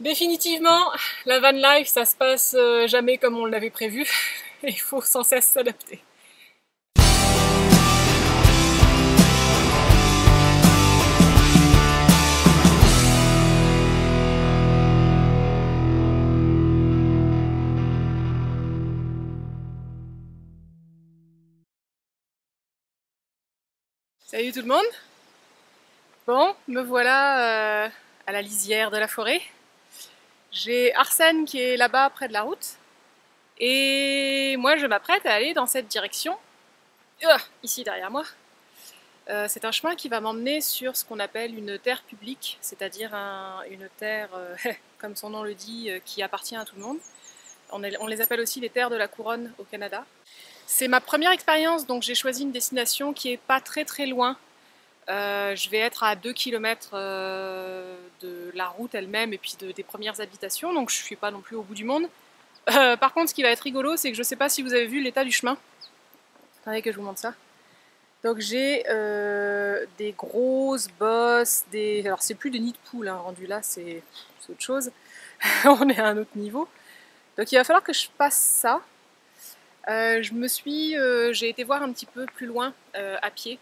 Définitivement, la van life, ça se passe euh, jamais comme on l'avait prévu. Il faut sans cesse s'adapter. Salut tout le monde Bon, me voilà euh, à la lisière de la forêt. J'ai Arsène qui est là-bas près de la route. Et moi je m'apprête à aller dans cette direction. Ah, ici derrière moi. Euh, c'est un chemin qui va m'emmener sur ce qu'on appelle une terre publique, c'est-à-dire une terre, euh, comme son nom le dit, euh, qui appartient à tout le monde. On, les appelle aussi les terres de la couronne au Canada. C'est ma première expérience, donc j'ai choisi une destination qui est pas très très loin euh, je vais être à 2 km euh, de la route elle-même et puis de, des premières habitations, donc je ne suis pas non plus au bout du monde. Euh, par contre, ce qui va être rigolo, c'est que je ne sais pas si vous avez vu l'état du chemin. Attendez que je vous montre ça. Donc j'ai des grosses bosses, des... alors c'est plus de nid de poule hein, rendu là, c'est autre chose. On est à un autre niveau. Donc il va falloir que je passe ça. Euh, je me suis, euh, j'ai été voir un petit peu plus loin euh, à pied,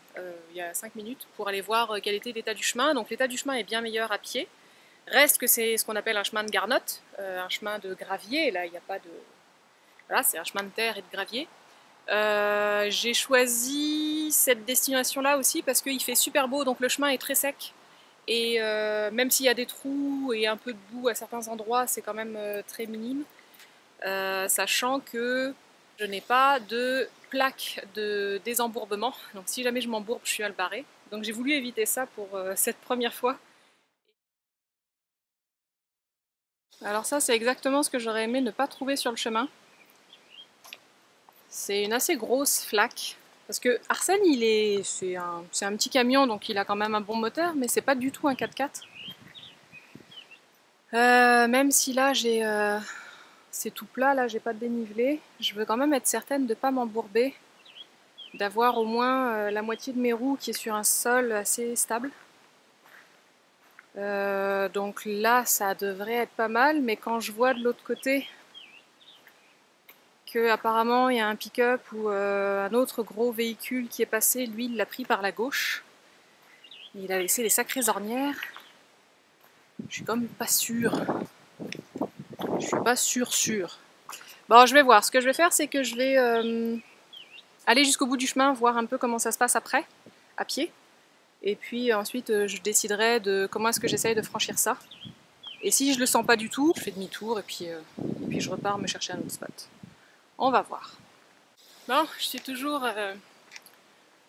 il y a 5 minutes, pour aller voir quel était l'état du chemin. Donc l'état du chemin est bien meilleur à pied. Reste que c'est ce qu'on appelle un chemin de garnotte, un chemin de gravier. Là, il n'y a pas de... Voilà, c'est un chemin de terre et de gravier. j'ai choisi cette destination-là aussi parce qu'il fait super beau, donc le chemin est très sec. Et même s'il y a des trous et un peu de boue à certains endroits, c'est quand même très minime. sachant que je n'ai pas de plaque de désembourbement, donc si jamais je m'embourbe, je suis le barrer. Donc j'ai voulu éviter ça pour euh, cette première fois. Alors ça, c'est exactement ce que j'aurais aimé ne pas trouver sur le chemin. C'est une assez grosse flaque. Parce que Arsène, il est, c'est un, un, petit camion, donc il a quand même un bon moteur, mais c'est pas du tout un 4x4. Euh, même si là, j'ai... Euh, c'est tout plat, là j'ai pas de dénivelé. Je veux quand même être certaine de ne pas m'embourber, d'avoir au moins euh, la moitié de mes roues qui est sur un sol assez stable. Euh, donc là ça devrait être pas mal, mais quand je vois de l'autre côté que apparemment il y a un pick-up ou euh, un autre gros véhicule qui est passé, lui il l'a pris par la gauche. Il a laissé des sacrées ornières. Je suis comme pas sûre. Je suis pas sûre, sûre. Bon, je vais voir. Ce que je vais faire, c'est que je vais euh, aller jusqu'au bout du chemin, voir un peu comment ça se passe après, à pied. Et puis ensuite, euh, je déciderai de comment est-ce que j'essaye de franchir ça. Et si je le sens pas du tout, je fais demi-tour euh, et puis je repars me chercher un autre spot. On va voir. Bon, je suis toujours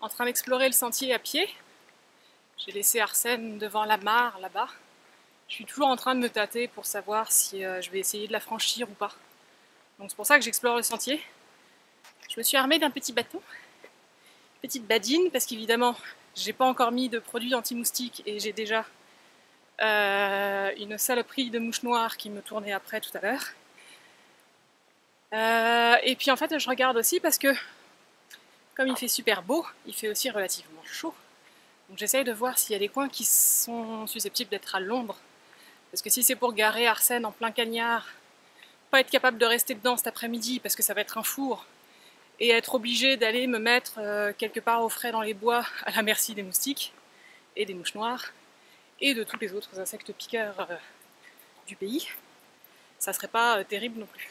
en train d'explorer le sentier à pied. J'ai laissé Arsène devant la mare là-bas. Je suis toujours en train de me tâter pour savoir si euh, je vais essayer de la franchir ou pas. Donc c'est pour ça que j'explore le sentier. Je me suis armée d'un petit bâton, petite badine, parce qu'évidemment, j'ai pas encore mis de produit anti-moustique et j'ai déjà euh, une saloperie de mouches noires qui me tournait après tout à l'heure. Euh, et puis en fait, je regarde aussi parce que, comme il fait super beau, il fait aussi relativement chaud. Donc j'essaye de voir s'il y a des coins qui sont susceptibles d'être à l'ombre parce que si c'est pour garer Arsène en plein cagnard, pas être capable de rester dedans cet après-midi parce que ça va être un four, et être obligé d'aller me mettre euh, quelque part au frais dans les bois à la merci des moustiques et des mouches noires et de tous les autres insectes piqueurs euh, du pays, ça serait pas euh, terrible non plus.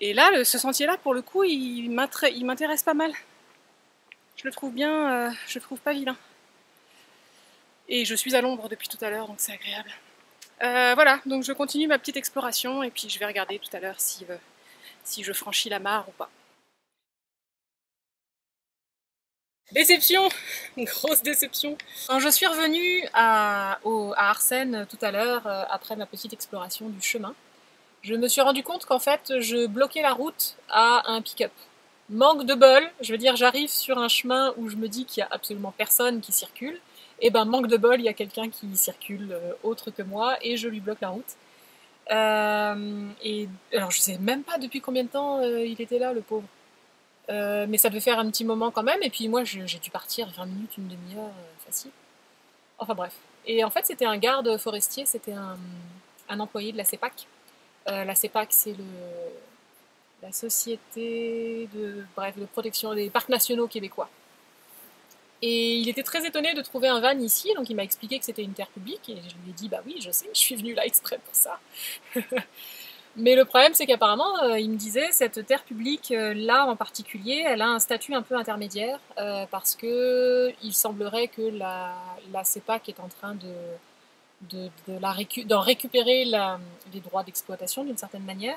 Et là, ce sentier-là, pour le coup, il m'intéresse pas mal. Je le trouve bien, je le trouve pas vilain. Et je suis à l'ombre depuis tout à l'heure, donc c'est agréable. Euh, voilà, donc je continue ma petite exploration et puis je vais regarder tout à l'heure si, euh, si je franchis la mare ou pas. Déception Grosse déception Quand je suis revenue à, à Arsène tout à l'heure, euh, après ma petite exploration du chemin, je me suis rendu compte qu'en fait, je bloquais la route à un pick-up. Manque de bol, je veux dire, j'arrive sur un chemin où je me dis qu'il n'y a absolument personne qui circule, et eh ben manque de bol, il y a quelqu'un qui circule euh, autre que moi et je lui bloque la route. Euh, et alors je sais même pas depuis combien de temps euh, il était là, le pauvre. mais ça devait faire un petit moment quand même. Et puis moi, j'ai dû partir 20 minutes, une demi-heure, facile. Enfin bref. Et en fait, c'était un garde forestier, c'était un, employé de la CEPAC. la CEPAC, c'est la Société de, bref, de protection des parcs nationaux québécois. Et il était très étonné de trouver un van ici, donc il m'a expliqué que c'était une terre publique, et je lui ai dit, bah oui, je sais, je suis venu là exprès pour ça. Mais le problème, c'est qu'apparemment, euh, il me disait, cette terre publique, euh, là en particulier, elle a un statut un peu intermédiaire, euh, parce que il semblerait que la, CEPAC est en train de d'en récupérer les droits d'exploitation d'une certaine manière.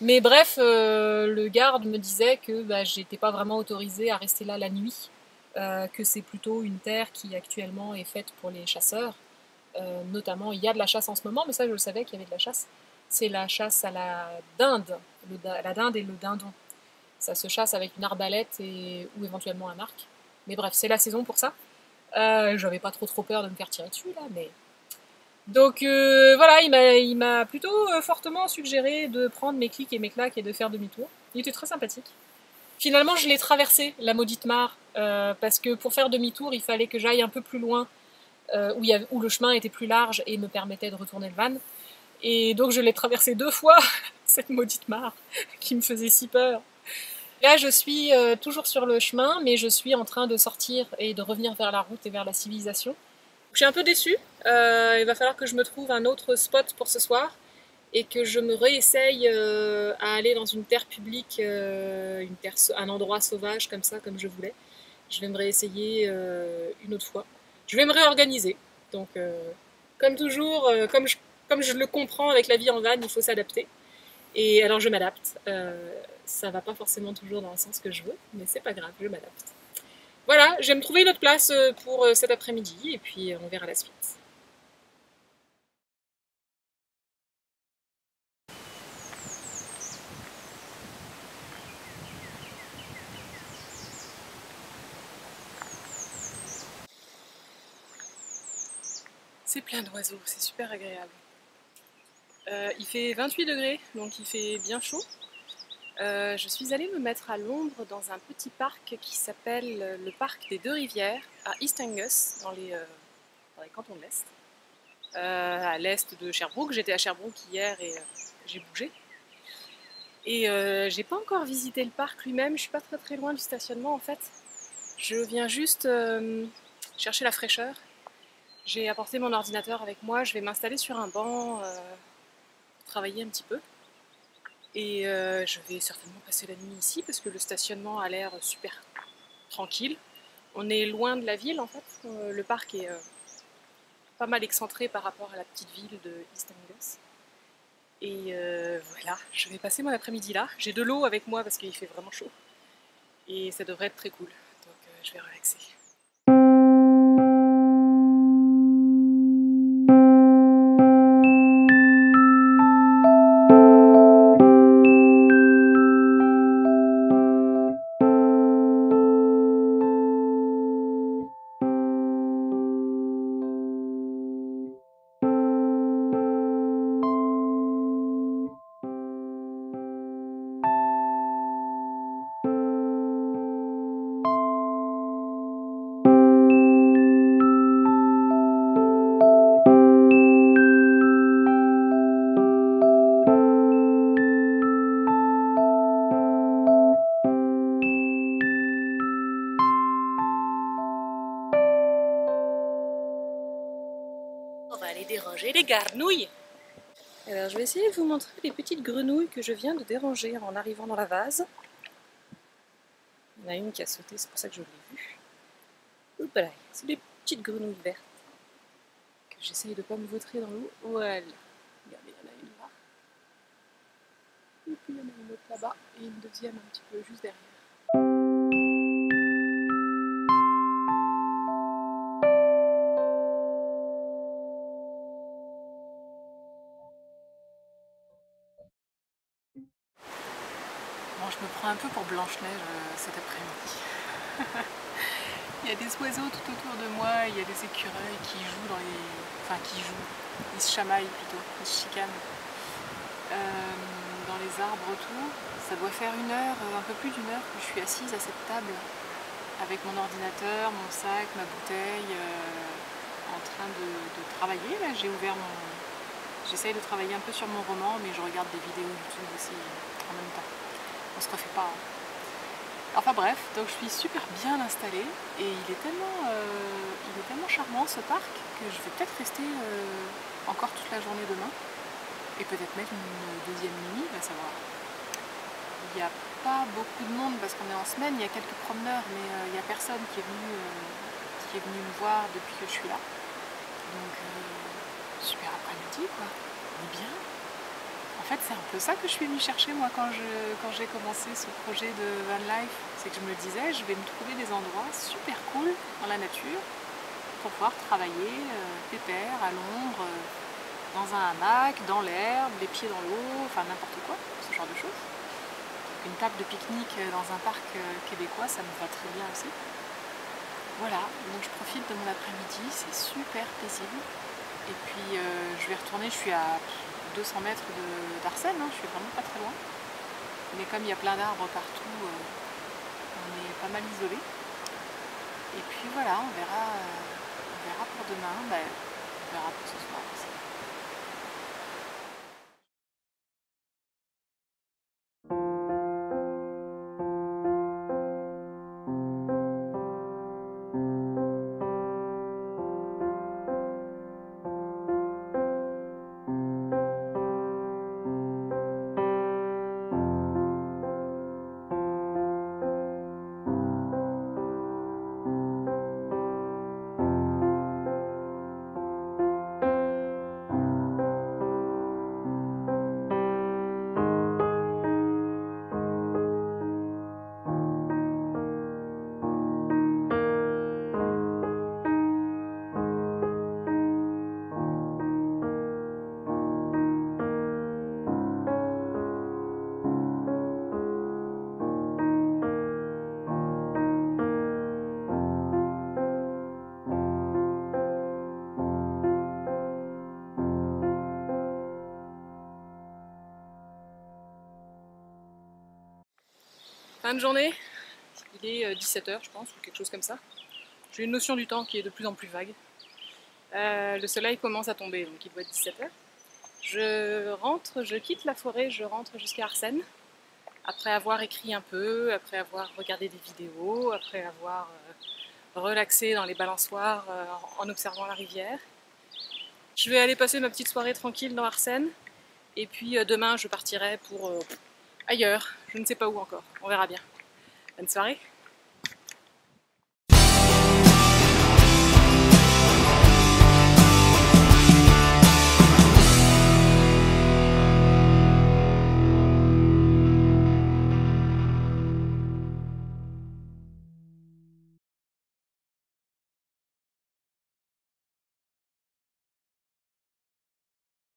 Mais bref, le garde me disait que bah, j'étais pas vraiment autorisée à rester là la nuit, que c'est plutôt une terre qui actuellement est faite pour les chasseurs. notamment, il y a de la chasse en ce moment, mais ça je le savais qu'il y avait de la chasse c'est la chasse à la dinde, la dinde et le dindon. Ça se chasse avec une arbalète et, ou éventuellement un arc. Mais bref, c'est la saison pour ça. Euh, J'avais pas trop trop peur de me faire tirer dessus là, mais. Donc euh, voilà, il m'a plutôt euh, fortement suggéré de prendre mes clics et mes claques et de faire demi-tour. Il était très sympathique. Finalement, je l'ai traversé, la maudite mare, euh, parce que pour faire demi-tour, il fallait que j'aille un peu plus loin, où, où le chemin était plus large et me permettait de retourner le van. Et donc je l'ai traversé deux fois, cette maudite mare, qui me faisait si peur. Là, je suis euh, toujours sur le chemin, mais je suis en train de sortir et de revenir vers la route et vers la civilisation. Je suis un peu déçue. Euh, il va falloir que je me trouve un autre spot pour ce soir et que je me réessaye euh, à aller dans une terre publique, terre, un endroit sauvage comme ça, comme je voulais. Je vais me réessayer une autre fois. Je vais me réorganiser. Donc, comme toujours, comme je le comprends avec la vie en van, il faut s'adapter. Et alors je m'adapte. Euh, ça va pas forcément toujours dans le sens que je veux, mais c'est pas grave, je m'adapte. Voilà, je vais me trouver une autre place euh, pour euh, cet après-midi et puis on verra la suite. C'est plein d'oiseaux, c'est super agréable. Euh, il fait 28 degrés, donc il fait bien chaud. Euh, je suis allée me mettre à l'ombre dans un petit parc qui s'appelle le parc des Deux Rivières à East Angus, dans les, euh, cantons de l'Est. à l'est de Sherbrooke. J'étais à Sherbrooke hier et j'ai bougé. Et j'ai pas encore visité le parc lui-même, je suis pas très très loin du stationnement en fait. Je viens juste chercher la fraîcheur. J'ai apporté mon ordinateur avec moi, je vais m'installer sur un banc travailler un petit peu. Et euh, je vais certainement passer la nuit ici parce que le stationnement a l'air super tranquille. On est loin de la ville en fait. Euh, le parc est euh, pas mal excentré par rapport à la petite ville de East Angus. Et voilà, je vais passer mon après-midi là. J'ai de l'eau avec moi parce qu'il fait vraiment chaud. Et ça devrait être très cool. Donc je vais relaxer. Les garnouilles. Alors je vais essayer de vous montrer les petites grenouilles que je viens de déranger en arrivant dans la vase. Il y en a une qui a sauté, c'est pour ça que je l'ai vue. Voilà, c'est des petites grenouilles vertes que j'essaye de ne pas me vautrer dans l'eau. Voilà. Regardez, il y en a une là. Et puis il y en a une autre là-bas et une deuxième un petit peu juste derrière. Je me prends un peu pour Blanche-Neige euh, cet après-midi. il y a des oiseaux tout autour de moi, il y a des écureuils qui jouent dans les... Enfin, qui jouent, ils se chamaillent plutôt, ils se chicanent. Euh, dans les arbres autour, ça doit faire une heure, euh, un peu plus d'une heure que je suis assise à cette table avec mon ordinateur, mon sac, ma bouteille, en train de, travailler. Là, j'ai ouvert mon, J'essaye de travailler un peu sur mon roman, mais je regarde des vidéos YouTube aussi en même temps. On se refait pas. hein. Enfin bref, donc je suis super bien installée et il est tellement, euh, charmant ce parc que je vais peut-être rester euh, encore toute la journée demain et peut-être mettre une deuxième nuit, va savoir. Il n'y a pas beaucoup de monde parce qu'on est en semaine, il y a quelques promeneurs, mais euh, il n'y a personne qui est, venu, qui est venu me voir depuis que je suis là. Donc, super après-midi, quoi. On est bien. Fait, c'est un peu ça que je suis venue chercher, moi, quand j'ai commencé ce projet de van life. C'est que je me disais, je vais me trouver des endroits super cool dans la nature pour pouvoir travailler euh, pépère, à l'ombre, euh, dans un hamac, dans l'herbe, les pieds dans l'eau, enfin n'importe quoi, ce genre de choses. Une table de pique-nique dans un parc euh, québécois, ça me va très bien aussi. Voilà, donc je profite de mon après-midi, c'est super paisible. Et puis euh, je vais retourner, je suis à 200 mètres d'Arsène, hein, je suis vraiment pas très loin. Mais comme il y a plein d'arbres partout, euh, on est pas mal isolé. Et puis voilà, on verra, euh, on verra pour demain, ben, on verra pour ce soir Fin de journée, il est 17h je pense, ou quelque chose comme ça. J'ai une notion du temps qui est de plus en plus vague. Euh, le soleil commence à tomber, donc il doit être 17h. Je rentre, je quitte la forêt, je rentre jusqu'à Arsène, après avoir écrit un peu, après avoir regardé des vidéos, après avoir euh, relaxé dans les balançoires euh, en observant la rivière. Je vais aller passer ma petite soirée tranquille dans Arsène, et puis euh, demain je partirai pour euh, ailleurs, je ne sais pas où encore, on verra bien. Bonne soirée